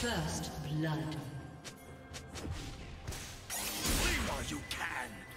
First blood. while you can.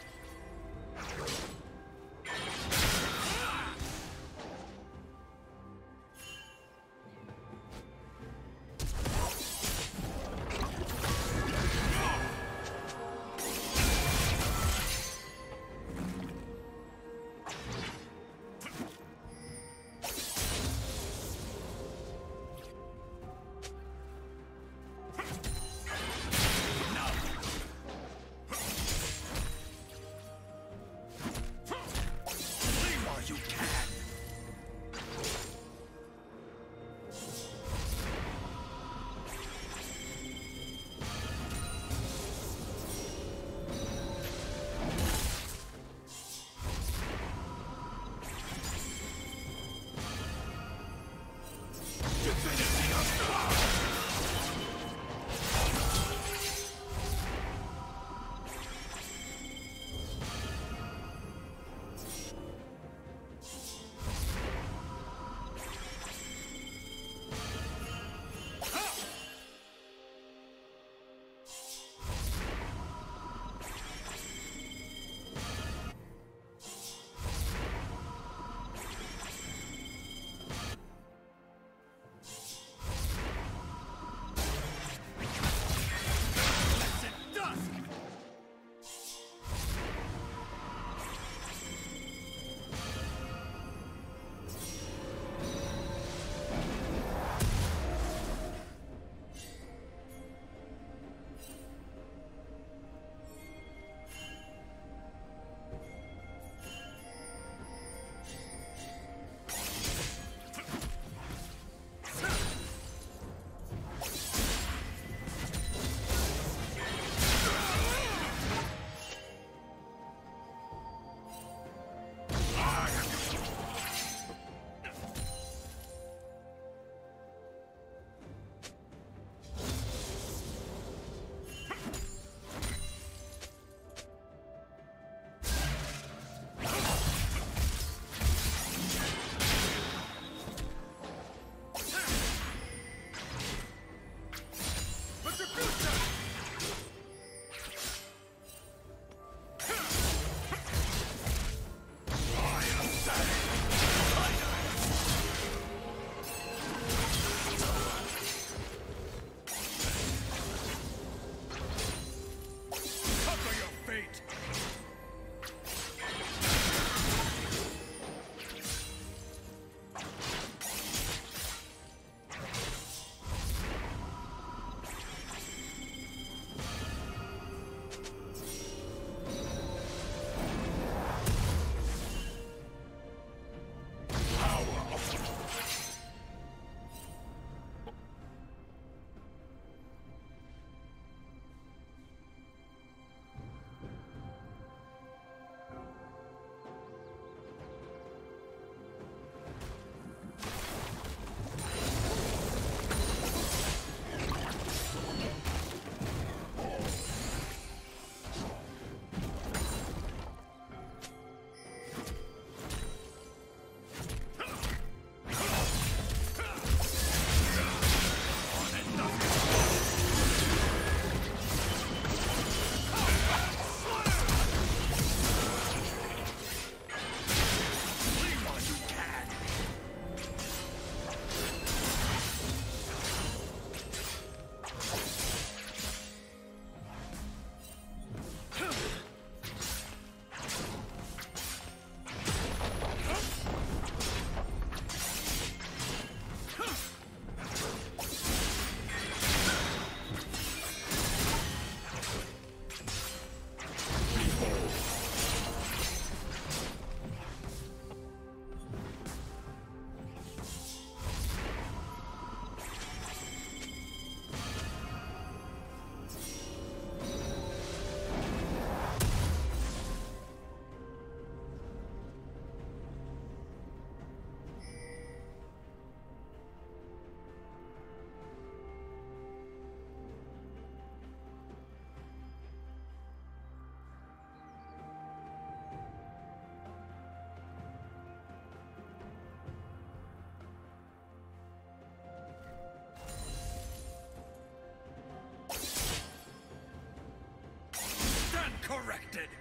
corrected.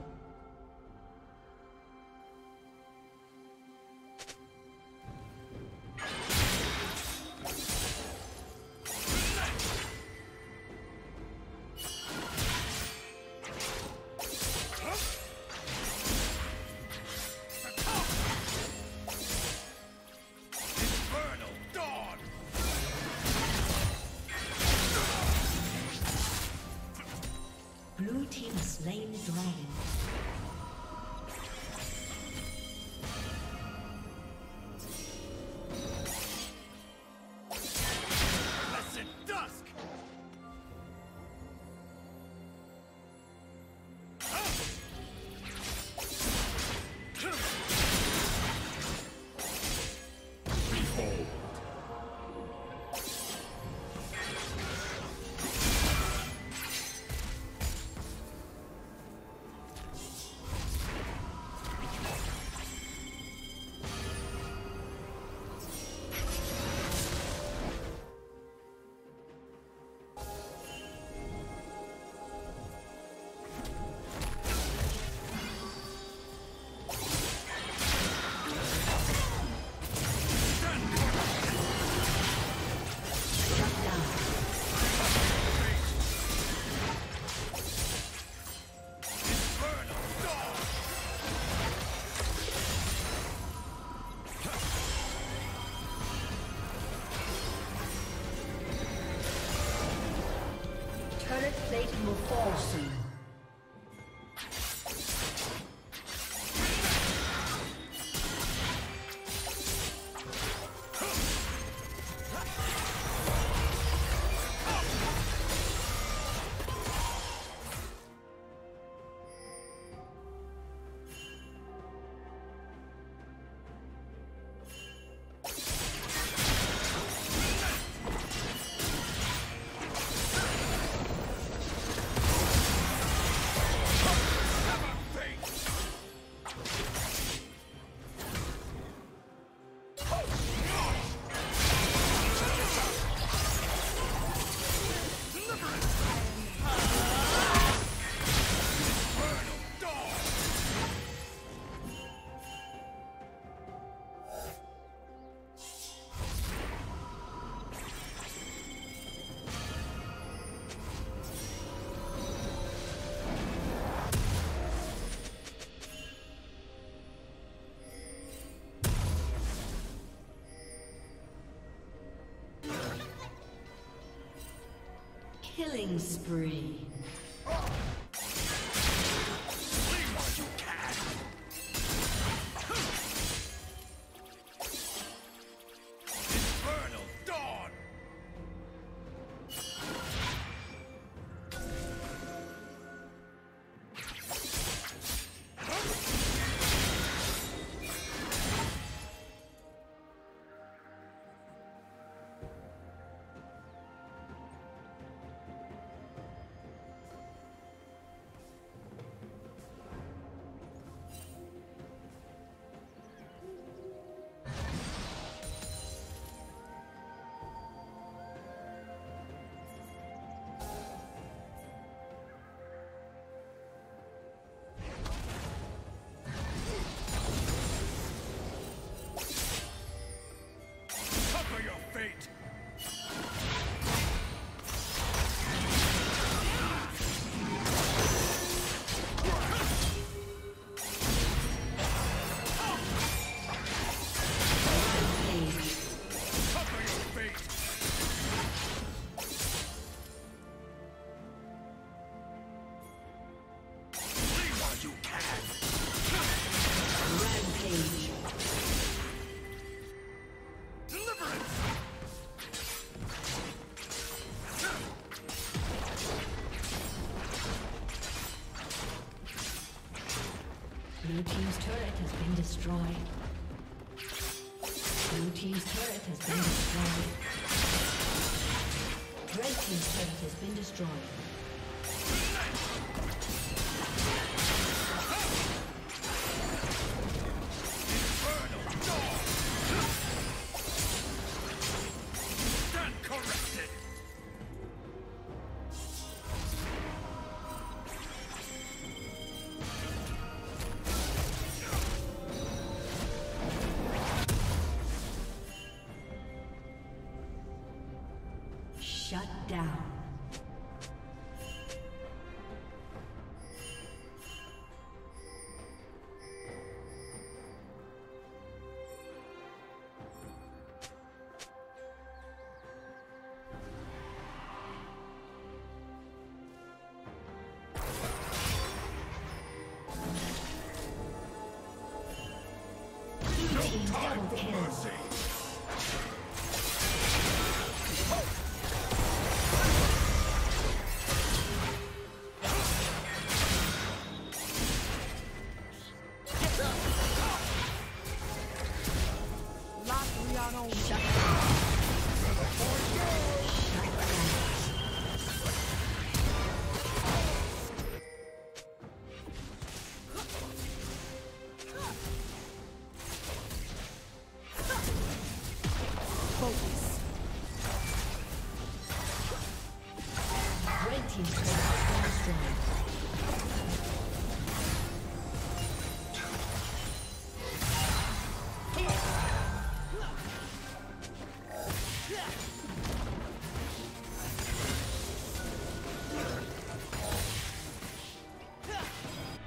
Killing spree. Double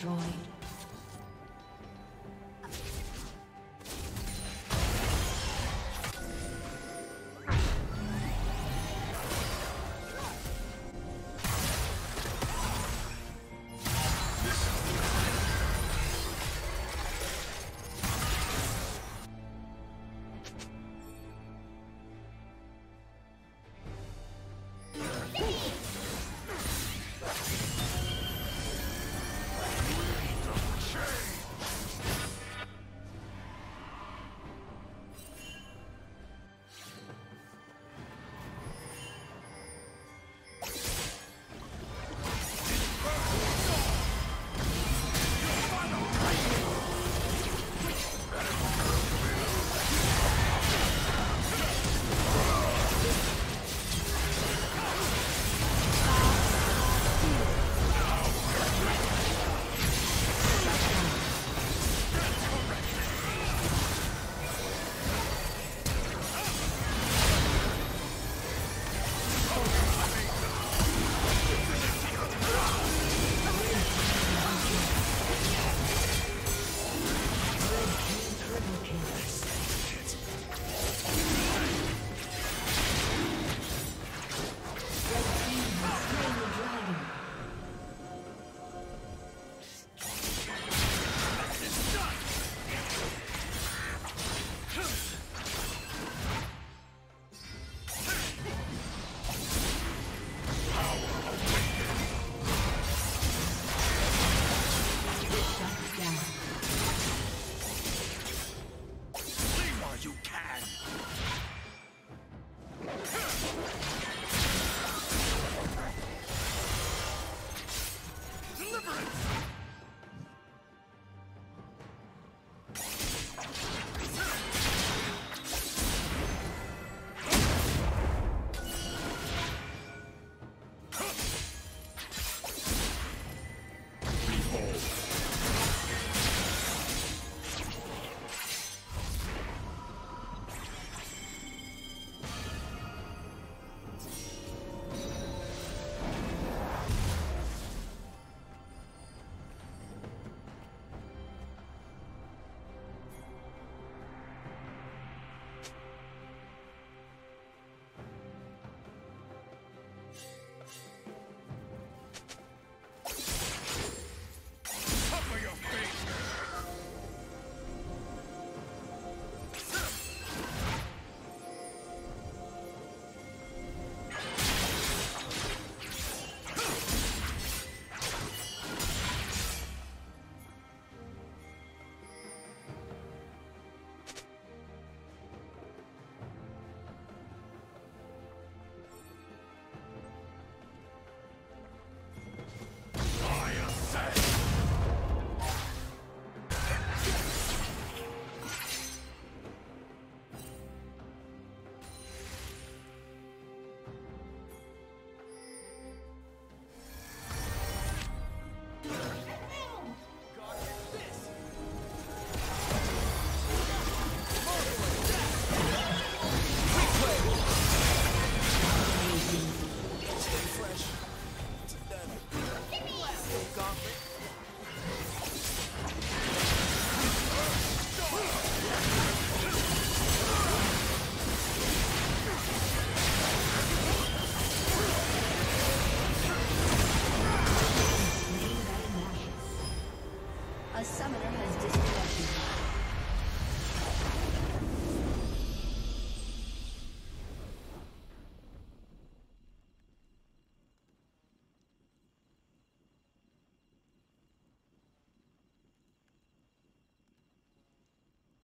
Destroyed.